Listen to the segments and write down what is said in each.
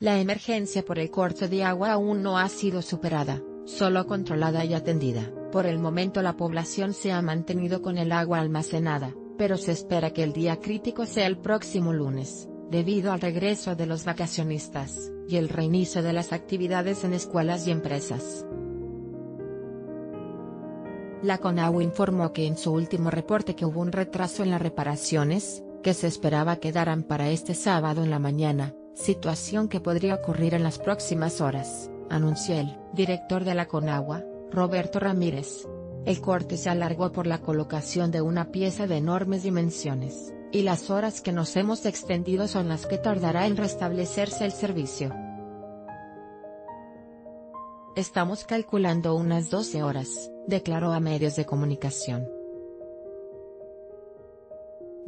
La emergencia por el corte de agua aún no ha sido superada, solo controlada y atendida. Por el momento la población se ha mantenido con el agua almacenada, pero se espera que el día crítico sea el próximo lunes, debido al regreso de los vacacionistas, y el reinicio de las actividades en escuelas y empresas. La CONAU informó que en su último reporte que hubo un retraso en las reparaciones, que se esperaba quedaran para este sábado en la mañana, situación que podría ocurrir en las próximas horas, anunció el director de la CONAGUA, Roberto Ramírez. El corte se alargó por la colocación de una pieza de enormes dimensiones, y las horas que nos hemos extendido son las que tardará en restablecerse el servicio. Estamos calculando unas 12 horas, declaró a medios de comunicación.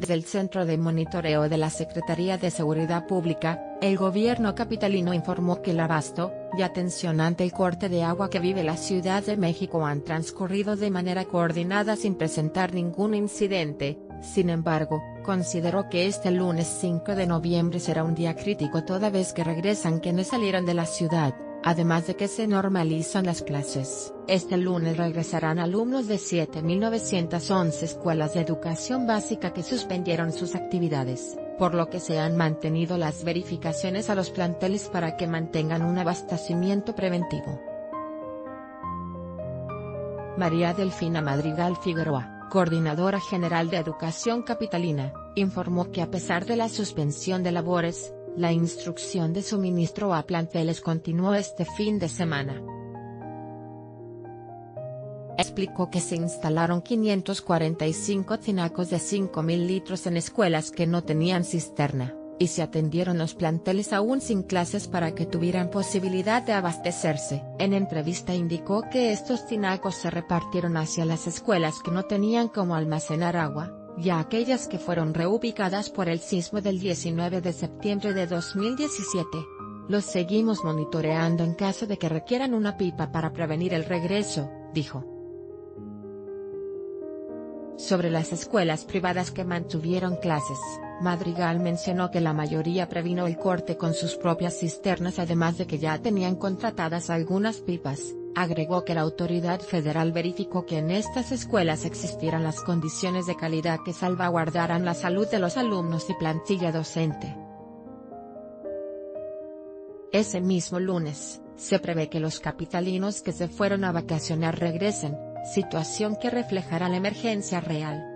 Desde el Centro de Monitoreo de la Secretaría de Seguridad Pública, el gobierno capitalino informó que el abasto y atención ante el corte de agua que vive la Ciudad de México han transcurrido de manera coordinada sin presentar ningún incidente, sin embargo, consideró que este lunes 5 de noviembre será un día crítico toda vez que regresan quienes salieron de la ciudad además de que se normalizan las clases. Este lunes regresarán alumnos de 7.911 escuelas de educación básica que suspendieron sus actividades, por lo que se han mantenido las verificaciones a los planteles para que mantengan un abastecimiento preventivo. María Delfina Madrigal Figueroa, coordinadora general de Educación Capitalina, informó que a pesar de la suspensión de labores, la instrucción de suministro a planteles continuó este fin de semana. Explicó que se instalaron 545 tinacos de 5.000 litros en escuelas que no tenían cisterna, y se atendieron los planteles aún sin clases para que tuvieran posibilidad de abastecerse. En entrevista indicó que estos tinacos se repartieron hacia las escuelas que no tenían cómo almacenar agua, y a aquellas que fueron reubicadas por el sismo del 19 de septiembre de 2017. Los seguimos monitoreando en caso de que requieran una pipa para prevenir el regreso, dijo. Sobre las escuelas privadas que mantuvieron clases, Madrigal mencionó que la mayoría previno el corte con sus propias cisternas además de que ya tenían contratadas algunas pipas, Agregó que la autoridad federal verificó que en estas escuelas existieran las condiciones de calidad que salvaguardaran la salud de los alumnos y plantilla docente. Ese mismo lunes, se prevé que los capitalinos que se fueron a vacacionar regresen, situación que reflejará la emergencia real.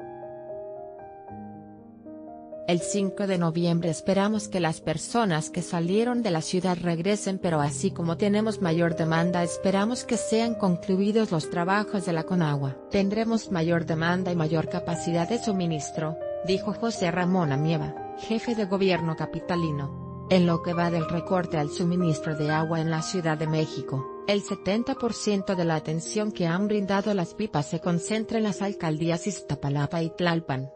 El 5 de noviembre esperamos que las personas que salieron de la ciudad regresen pero así como tenemos mayor demanda esperamos que sean concluidos los trabajos de la Conagua. Tendremos mayor demanda y mayor capacidad de suministro, dijo José Ramón Amieva, jefe de gobierno capitalino. En lo que va del recorte al suministro de agua en la Ciudad de México, el 70% de la atención que han brindado las pipas se concentra en las alcaldías Iztapalapa y Tlalpan.